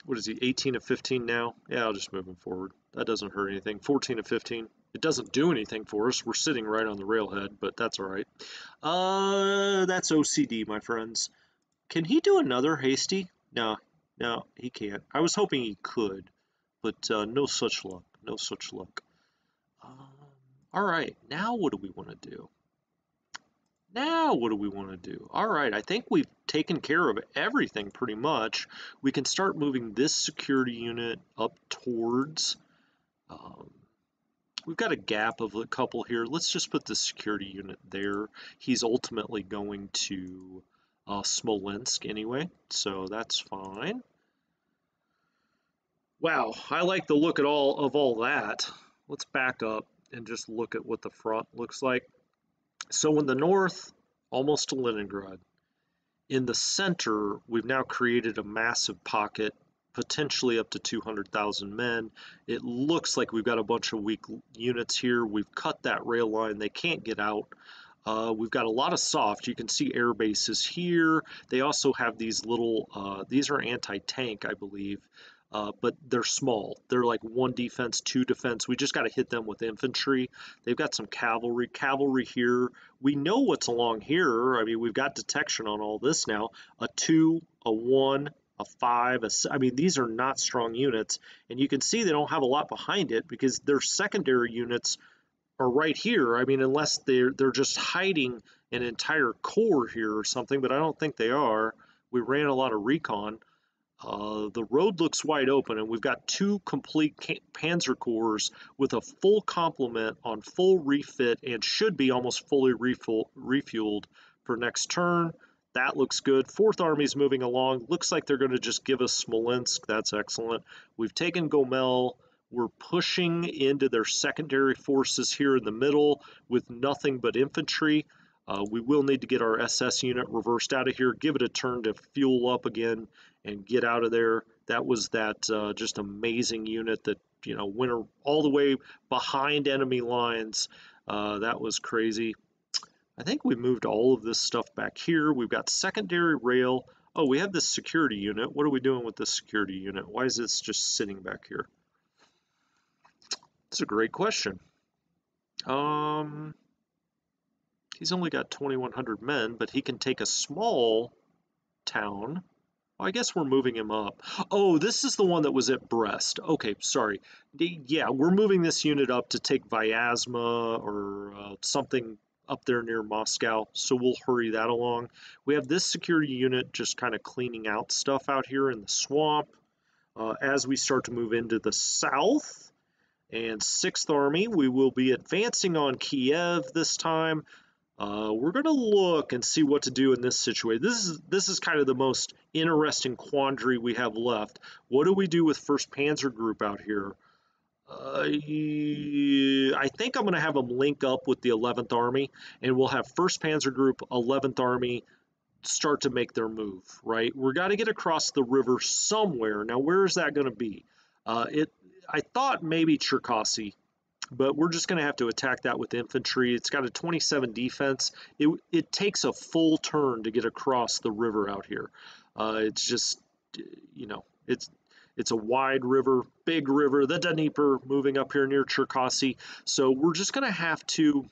What is he, 18 of 15 now? Yeah, I'll just move him forward. That doesn't hurt anything. 14 of 15. It doesn't do anything for us. We're sitting right on the railhead, but that's all right. Uh, that's OCD, my friends. Can he do another hasty? No, no, he can't. I was hoping he could, but uh, no such luck. No such luck. Um, all right, now what do we want to do? Now what do we want to do? All right, I think we've taken care of everything pretty much. We can start moving this security unit up towards um, we've got a gap of a couple here. Let's just put the security unit there. He's ultimately going to uh, Smolensk anyway, so that's fine. Wow, I like the look at all of all that. Let's back up and just look at what the front looks like. So in the north, almost to Leningrad. In the center, we've now created a massive pocket potentially up to 200,000 men. It looks like we've got a bunch of weak units here. We've cut that rail line. They can't get out. Uh, we've got a lot of soft. You can see air bases here. They also have these little, uh, these are anti-tank, I believe, uh, but they're small. They're like one defense, two defense. We just got to hit them with infantry. They've got some cavalry. Cavalry here. We know what's along here. I mean, we've got detection on all this now. A two, a one, a five, a, I mean, these are not strong units. And you can see they don't have a lot behind it because their secondary units are right here. I mean, unless they're, they're just hiding an entire corps here or something, but I don't think they are. We ran a lot of recon. Uh, the road looks wide open, and we've got two complete Panzer Corps with a full complement on full refit and should be almost fully refuel refueled for next turn. That looks good. Fourth Army's moving along. Looks like they're going to just give us Smolensk. That's excellent. We've taken Gomel. We're pushing into their secondary forces here in the middle with nothing but infantry. Uh, we will need to get our SS unit reversed out of here, give it a turn to fuel up again and get out of there. That was that uh, just amazing unit that, you know, went all the way behind enemy lines. Uh, that was crazy. I think we moved all of this stuff back here. We've got secondary rail. Oh, we have this security unit. What are we doing with this security unit? Why is this just sitting back here? It's a great question. Um, he's only got 2,100 men, but he can take a small town. I guess we're moving him up. Oh, this is the one that was at Brest. Okay, sorry. Yeah, we're moving this unit up to take Vyazma or uh, something up there near Moscow, so we'll hurry that along. We have this security unit just kind of cleaning out stuff out here in the swamp. Uh, as we start to move into the south and 6th Army, we will be advancing on Kiev this time. Uh, we're going to look and see what to do in this situation. This is this is kind of the most interesting quandary we have left. What do we do with 1st Panzer Group out here? Uh, I think I'm going to have them link up with the 11th Army, and we'll have 1st Panzer Group, 11th Army start to make their move, right? We're got to get across the river somewhere. Now, where is that going to be? Uh, it, I thought maybe Cherkasy, but we're just going to have to attack that with infantry. It's got a 27 defense. It, it takes a full turn to get across the river out here. Uh, it's just, you know, it's it's a wide river, big river, the Dnieper moving up here near Cherkasy. So we're just going to have to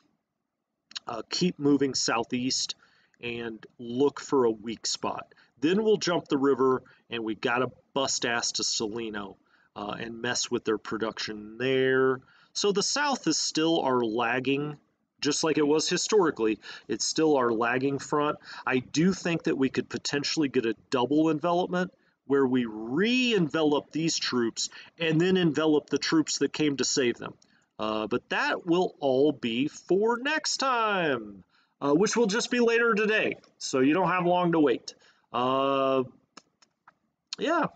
uh, keep moving southeast and look for a weak spot. Then we'll jump the river and we got to bust ass to Stalino uh, and mess with their production there. So the south is still our lagging just like it was historically, it's still our lagging front. I do think that we could potentially get a double envelopment where we re-envelop these troops and then envelop the troops that came to save them. Uh, but that will all be for next time, uh, which will just be later today. So you don't have long to wait. Uh, yeah,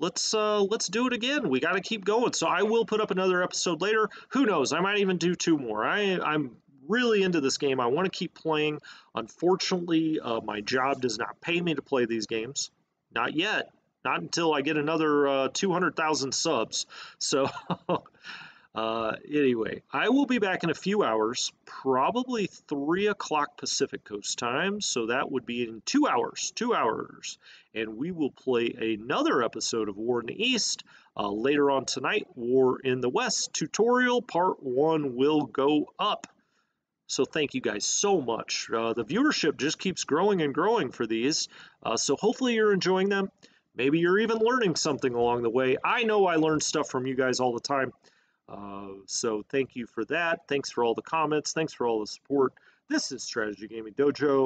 let's uh, let's do it again. We got to keep going. So I will put up another episode later. Who knows? I might even do two more. I I'm really into this game. I want to keep playing. Unfortunately, uh, my job does not pay me to play these games. Not yet. Not until I get another uh, 200,000 subs. So, Uh, anyway, I will be back in a few hours, probably 3 o'clock Pacific Coast time. So that would be in two hours, two hours. And we will play another episode of War in the East. Uh, later on tonight, War in the West tutorial part one will go up. So thank you guys so much. Uh, the viewership just keeps growing and growing for these. Uh, so hopefully you're enjoying them. Maybe you're even learning something along the way. I know I learn stuff from you guys all the time. Uh, so thank you for that. Thanks for all the comments. Thanks for all the support. This is Strategy Gaming Dojo.